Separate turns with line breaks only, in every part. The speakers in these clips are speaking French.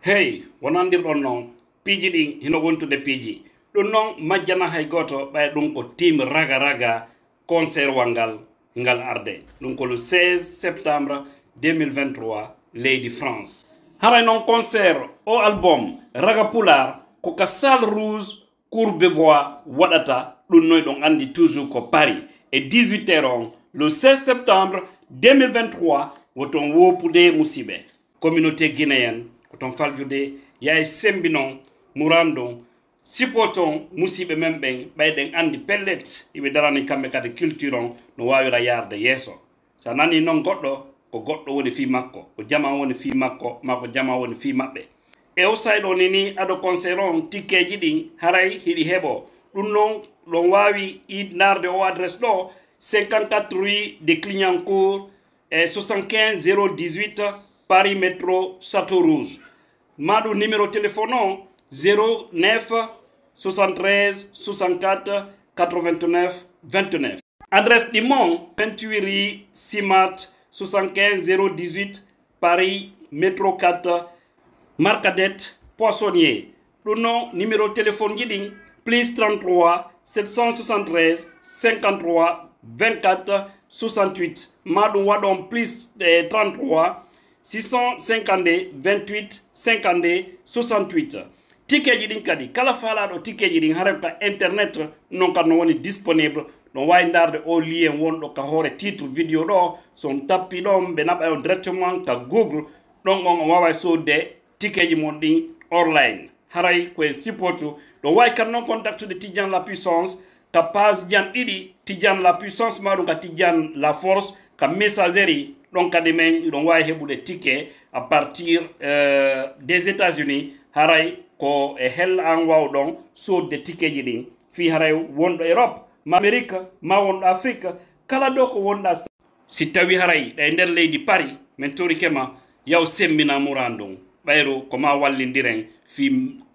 hey wonandirɗon noon piiji ɗin hino wontude piiji. Ɗum noon majjana hay gooto ɓay ɗum ko tim raga raga concert wal ngal ngal arde. Ɗum ko le 16 septembre 2023 leydi france. Haray noon concert o album raga pular ko ka salle rouge courbevois waɗata. Ɗum noy ɗon andi toujours ko paris. E 18 heure on le 16 septembre 2023 woton woppude musiɓe communauté guinéenne ton faljude yaye sembi noon muran ɗon sipo ton musiɓe men ɓen ɓayɗen andi pellet iɓe darani kamɓe kadi culture on no wawira yarde yeeso. Sa nani noon goɗɗo ko goɗɗo woni fi makko ko jama woni fi makko ma ko jama woni fi maɓɓe. E usayɗo ni ni aɗo conseil on tikkeji ɗin haray hiɗi heɓo. Ɗum noon ɗon wawi narde o adresse ɗo 54 rue de clignancourt e 75 018 paris métro château rouge. Maɗum numéro téléphone o 09 73 64 89 29 adresse ɗi mon 28 rue simat 75 018 paris métro 4 marcadet poissonnier. Ɗum noon numéro téléphone plus 33 773 53 24 68 maɗum waɗon plus 33 650 28 50 68 tikeji ɗin kadi kala faalaɗo tikeji ɗin haren ka internet non kad no woni disponible. No wawi darde o lien wonɗo ka hoore titre vidéo ɗo son tappi ɗon ɓe directement ka google. Ɗon on o wawa sodde tikeji mon ɗin online. Haray koye supportu. Ɗo wawi kadi noon contactude tidiane la puissance ka page jan ɗiɗi tidiane la puissance maɗum ka tidiane la force ka messagerie ɗon kadi men ɗon wawi heɓude ticket à partir euh, des états unis haray ko e hella an wawɗon sodde tikeji ɗin fi haray wonɗo europe ma amérique ma wonɗo afrique kala ɗo ko wonɗa si tawi haray ɗa e nder leydi paris min torikema yaw semmina murandum ɓayru ko ma wallidiren fi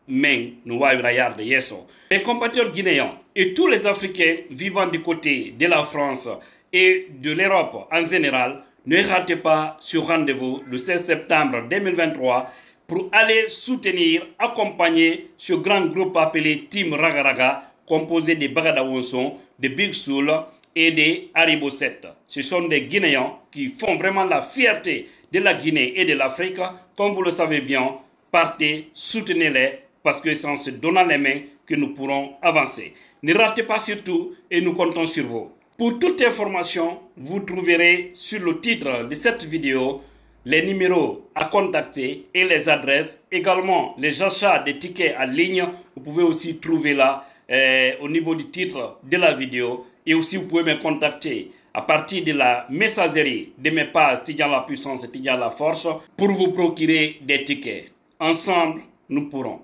men no wawira yarde yesso mes compatriotes guinéens et tous les africains vivant du côté de la france et de l'europe en général ne ratez pas ce rendez-vous le 16 septembre 2023 pour aller soutenir, accompagner ce grand groupe appelé Team Raga Raga, composé de Bagada Wonson, de Big Soul et de Haribo 7. Ce sont des Guinéens qui font vraiment la fierté de la Guinée et de l'Afrique. Comme vous le savez bien, partez, soutenez-les, parce que c'est en se donnant les mains que nous pourrons avancer. Ne ratez pas surtout et nous comptons sur vous. Pour toute information, vous trouverez sur le titre de cette vidéo les numéros à contacter et les adresses, également les achats des tickets en ligne. Vous pouvez aussi trouver là euh, au niveau du titre de la vidéo et aussi vous pouvez me contacter à partir de la messagerie de mes pages Tidiane la puissance et Tidiane la force pour vous procurer des tickets. Ensemble, nous pourrons.